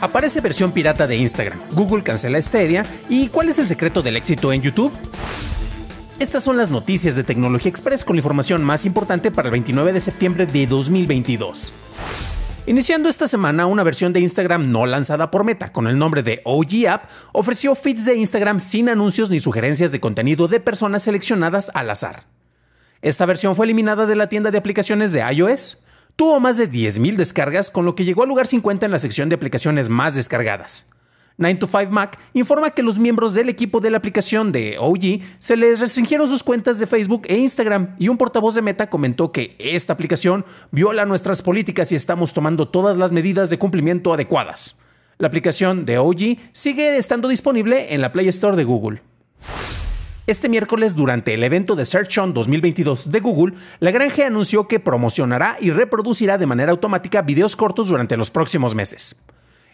Aparece versión pirata de Instagram, Google cancela Stadia y ¿cuál es el secreto del éxito en YouTube? Estas son las noticias de Tecnología Express con la información más importante para el 29 de septiembre de 2022. Iniciando esta semana, una versión de Instagram no lanzada por Meta, con el nombre de OG App, ofreció feeds de Instagram sin anuncios ni sugerencias de contenido de personas seleccionadas al azar. Esta versión fue eliminada de la tienda de aplicaciones de iOS, tuvo más de 10.000 descargas, con lo que llegó al lugar 50 en la sección de aplicaciones más descargadas. 9to5Mac informa que los miembros del equipo de la aplicación de OG se les restringieron sus cuentas de Facebook e Instagram y un portavoz de Meta comentó que esta aplicación viola nuestras políticas y estamos tomando todas las medidas de cumplimiento adecuadas. La aplicación de OG sigue estando disponible en la Play Store de Google. Este miércoles, durante el evento de Search On 2022 de Google, la granja anunció que promocionará y reproducirá de manera automática videos cortos durante los próximos meses.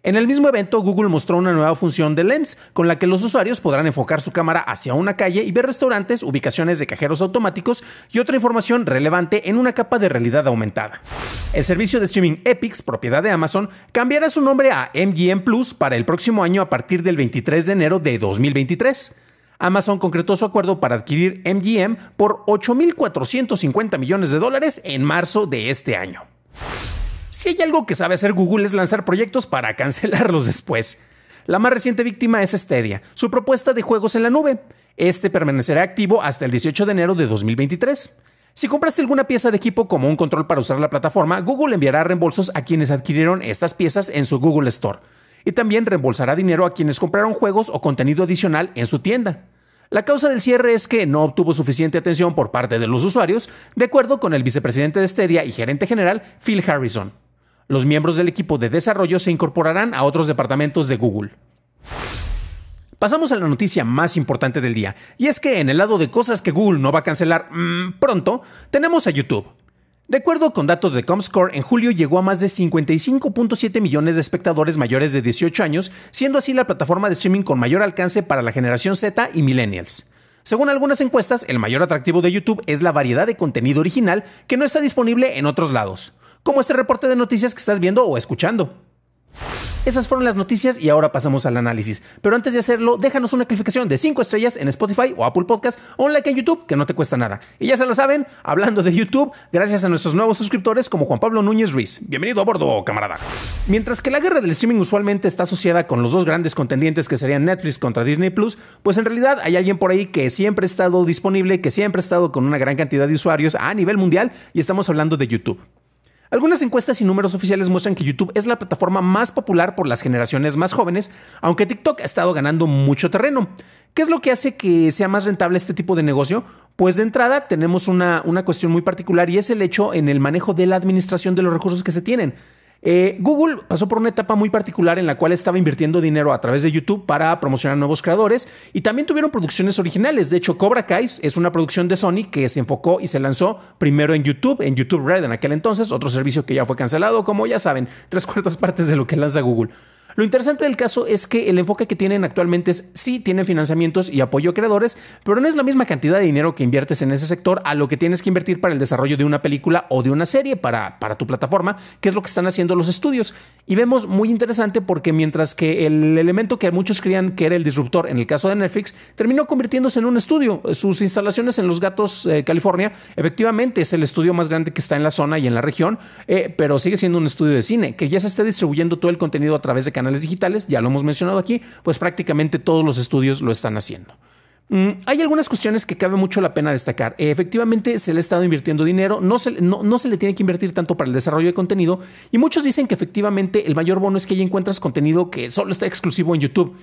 En el mismo evento, Google mostró una nueva función de Lens, con la que los usuarios podrán enfocar su cámara hacia una calle y ver restaurantes, ubicaciones de cajeros automáticos y otra información relevante en una capa de realidad aumentada. El servicio de streaming Epix, propiedad de Amazon, cambiará su nombre a MGM Plus para el próximo año a partir del 23 de enero de 2023. Amazon concretó su acuerdo para adquirir MGM por 8.450 millones de dólares en marzo de este año. Si hay algo que sabe hacer Google es lanzar proyectos para cancelarlos después. La más reciente víctima es Stadia, su propuesta de juegos en la nube. Este permanecerá activo hasta el 18 de enero de 2023. Si compraste alguna pieza de equipo como un control para usar la plataforma, Google enviará reembolsos a quienes adquirieron estas piezas en su Google Store y también reembolsará dinero a quienes compraron juegos o contenido adicional en su tienda. La causa del cierre es que no obtuvo suficiente atención por parte de los usuarios, de acuerdo con el vicepresidente de Stadia y gerente general, Phil Harrison. Los miembros del equipo de desarrollo se incorporarán a otros departamentos de Google. Pasamos a la noticia más importante del día, y es que en el lado de cosas que Google no va a cancelar mmm, pronto, tenemos a YouTube. De acuerdo con datos de Comscore, en julio llegó a más de 55.7 millones de espectadores mayores de 18 años, siendo así la plataforma de streaming con mayor alcance para la generación Z y millennials. Según algunas encuestas, el mayor atractivo de YouTube es la variedad de contenido original que no está disponible en otros lados, como este reporte de noticias que estás viendo o escuchando. Esas fueron las noticias y ahora pasamos al análisis. Pero antes de hacerlo, déjanos una calificación de 5 estrellas en Spotify o Apple Podcast o un like en YouTube que no te cuesta nada. Y ya se lo saben, hablando de YouTube, gracias a nuestros nuevos suscriptores como Juan Pablo Núñez Ruiz. Bienvenido a bordo, camarada. Mientras que la guerra del streaming usualmente está asociada con los dos grandes contendientes que serían Netflix contra Disney Plus, pues en realidad hay alguien por ahí que siempre ha estado disponible, que siempre ha estado con una gran cantidad de usuarios a nivel mundial y estamos hablando de YouTube. Algunas encuestas y números oficiales muestran que YouTube es la plataforma más popular por las generaciones más jóvenes, aunque TikTok ha estado ganando mucho terreno. ¿Qué es lo que hace que sea más rentable este tipo de negocio? Pues de entrada tenemos una, una cuestión muy particular y es el hecho en el manejo de la administración de los recursos que se tienen. Eh, Google pasó por una etapa muy particular en la cual estaba invirtiendo dinero a través de YouTube para promocionar nuevos creadores y también tuvieron producciones originales. De hecho, Cobra Kai es una producción de Sony que se enfocó y se lanzó primero en YouTube, en YouTube Red en aquel entonces, otro servicio que ya fue cancelado, como ya saben, tres cuartas partes de lo que lanza Google. Lo interesante del caso es que el enfoque que tienen actualmente es sí tienen financiamientos y apoyo a creadores, pero no es la misma cantidad de dinero que inviertes en ese sector a lo que tienes que invertir para el desarrollo de una película o de una serie para, para tu plataforma, que es lo que están haciendo los estudios. Y vemos muy interesante porque mientras que el elemento que muchos creían que era el disruptor en el caso de Netflix terminó convirtiéndose en un estudio. Sus instalaciones en Los Gatos, eh, California, efectivamente es el estudio más grande que está en la zona y en la región, eh, pero sigue siendo un estudio de cine que ya se está distribuyendo todo el contenido a través de canales digitales, ya lo hemos mencionado aquí, pues prácticamente todos los estudios lo están haciendo. Mm, hay algunas cuestiones que cabe mucho la pena destacar. efectivamente, se le ha estado invirtiendo dinero, no se, no se, le tiene que invertir tanto para el desarrollo de contenido y muchos dicen que efectivamente el mayor bono es que ya encuentras contenido que solo está exclusivo en YouTube.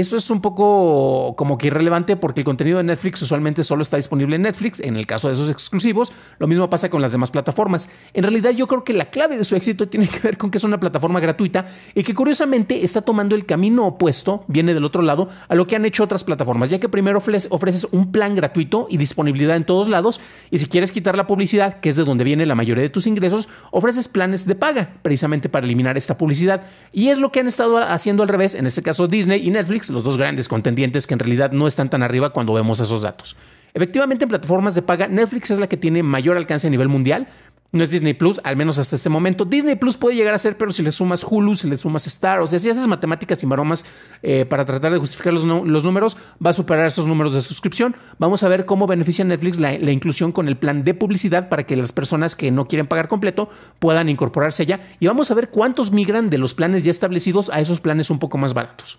Eso es un poco como que irrelevante porque el contenido de Netflix usualmente solo está disponible en Netflix, en el caso de esos exclusivos. Lo mismo pasa con las demás plataformas. En realidad yo creo que la clave de su éxito tiene que ver con que es una plataforma gratuita y que curiosamente está tomando el camino opuesto, viene del otro lado, a lo que han hecho otras plataformas, ya que primero ofreces un plan gratuito y disponibilidad en todos lados y si quieres quitar la publicidad, que es de donde viene la mayoría de tus ingresos, ofreces planes de paga, precisamente para eliminar esta publicidad. Y es lo que han estado haciendo al revés, en este caso Disney y Netflix Los dos grandes contendientes que en realidad no están tan arriba cuando vemos esos datos. Efectivamente, en plataformas de paga, Netflix es la que tiene mayor alcance a nivel mundial, no es Disney Plus, al menos hasta este momento. Disney Plus puede llegar a ser, pero si le sumas Hulu, si le sumas Star, o sea, si haces matemáticas y maromas eh, para tratar de justificar los, números, va a superar esos números de suscripción. Vamos a ver cómo beneficia Netflix la, inclusión con el plan de publicidad para que las personas que no quieren pagar completo puedan incorporarse allá. Y vamos a ver cuántos migran de los planes ya establecidos a esos planes un poco más baratos.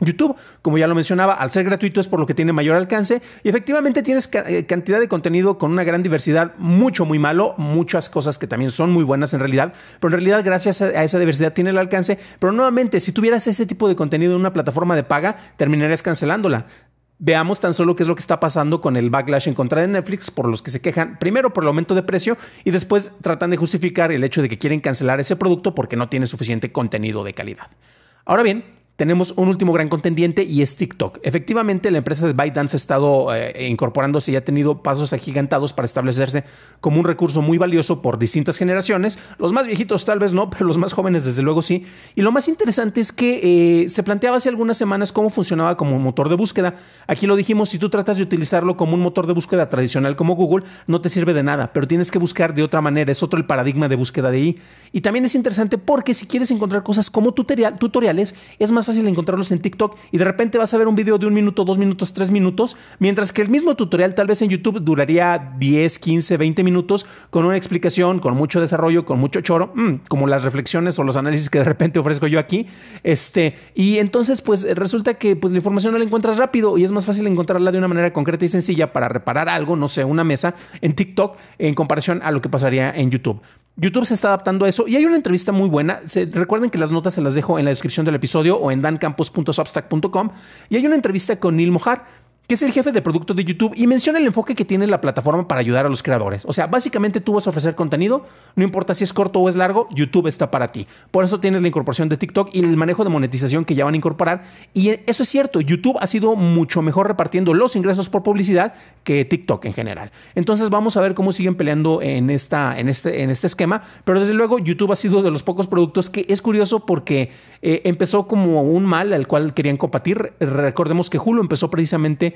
YouTube, como ya lo mencionaba, al ser gratuito es por lo que tiene mayor alcance y efectivamente tienes eh, cantidad de contenido con una gran diversidad, mucho, muy malo, muchas cosas que también son muy buenas en realidad, pero en realidad gracias a esa diversidad tiene el alcance, pero nuevamente, si tuvieras ese tipo de contenido en una plataforma de paga, terminarías cancelándola. Veamos tan solo qué es lo que está pasando con el backlash en contra de Netflix, por los que se quejan, primero por el aumento de precio y después tratan de justificar el hecho de que quieren cancelar ese producto porque no tiene suficiente contenido de calidad. Ahora bien, tenemos un último gran contendiente y es TikTok. Efectivamente, la empresa de ByteDance ha estado eh, incorporándose y ha tenido pasos agigantados para establecerse como un recurso muy valioso por distintas generaciones. Los más viejitos tal vez no, pero los más jóvenes desde luego sí. Y lo más interesante es que eh, se planteaba hace algunas semanas cómo funcionaba como motor de búsqueda. Aquí lo dijimos, si tú tratas de utilizarlo como un motor de búsqueda tradicional como Google, no te sirve de nada, pero tienes que buscar de otra manera. Es otro el paradigma de búsqueda de ahí. Y también es interesante porque si quieres encontrar cosas como tutoriales, es más fácil encontrarlos en TikTok y de repente vas a ver un video de un minuto, dos minutos, tres minutos, mientras que el mismo tutorial tal vez en YouTube duraría 10, 15, 20 minutos con una explicación, con mucho desarrollo, con mucho choro, mm, como las reflexiones o los análisis que de repente ofrezco yo aquí. Este, y entonces pues resulta que pues la información no la encuentras rápido y es más fácil encontrarla de una manera concreta y sencilla para reparar algo, no sé, una mesa en TikTok en comparación a lo que pasaría en YouTube. YouTube se está adaptando a eso y hay una entrevista muy buena. recuerden que las notas se las dejo en la descripción del episodio o en dancampus.substack.com y hay una entrevista con Neil Mojar que es el jefe de producto de YouTube, y menciona el enfoque que tiene la plataforma para ayudar a los creadores. O sea, básicamente tú vas a ofrecer contenido, no importa si es corto o es largo, YouTube está para ti. Por eso tienes la incorporación de TikTok y el manejo de monetización que ya van a incorporar. Y eso es cierto, YouTube ha sido mucho mejor repartiendo los ingresos por publicidad que TikTok en general. Entonces vamos a ver cómo siguen peleando en, esta, en, este, en este esquema, pero desde luego YouTube ha sido de los pocos productos que es curioso porque eh, empezó como un mal al cual querían combatir. Recordemos que Hulu empezó precisamente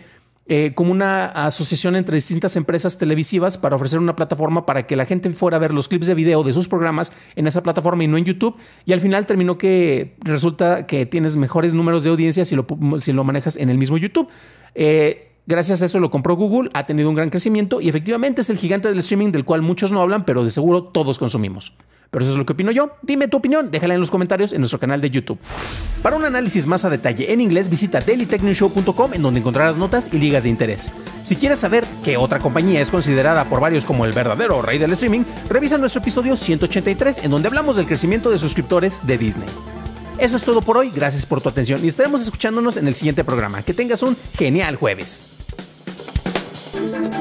eh, como una asociación entre distintas empresas televisivas para ofrecer una plataforma para que la gente fuera a ver los clips de video de sus programas en esa plataforma y no en YouTube. Y al final terminó que resulta que tienes mejores números de audiencia si lo, si lo manejas en el mismo YouTube. Eh, gracias a eso lo compró Google, ha tenido un gran crecimiento y efectivamente es el gigante del streaming del cual muchos no hablan, pero de seguro todos consumimos. Pero eso es lo que opino yo. Dime tu opinión, déjala en los comentarios en nuestro canal de YouTube. Para un análisis más a detalle en inglés, visita dailytechnewshow.com en donde encontrarás notas y ligas de interés. Si quieres saber qué otra compañía es considerada por varios como el verdadero rey del streaming, revisa nuestro episodio 183 en donde hablamos del crecimiento de suscriptores de Disney. Eso es todo por hoy, gracias por tu atención y estaremos escuchándonos en el siguiente programa. Que tengas un genial jueves. Thank you.